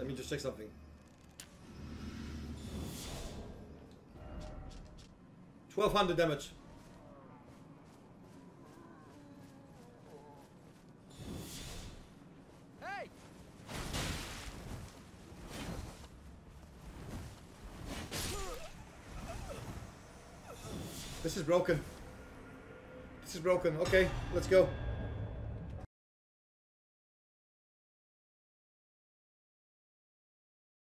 Let me just check something. Twelve hundred damage. Hey! This is broken. This is broken. Okay, let's go.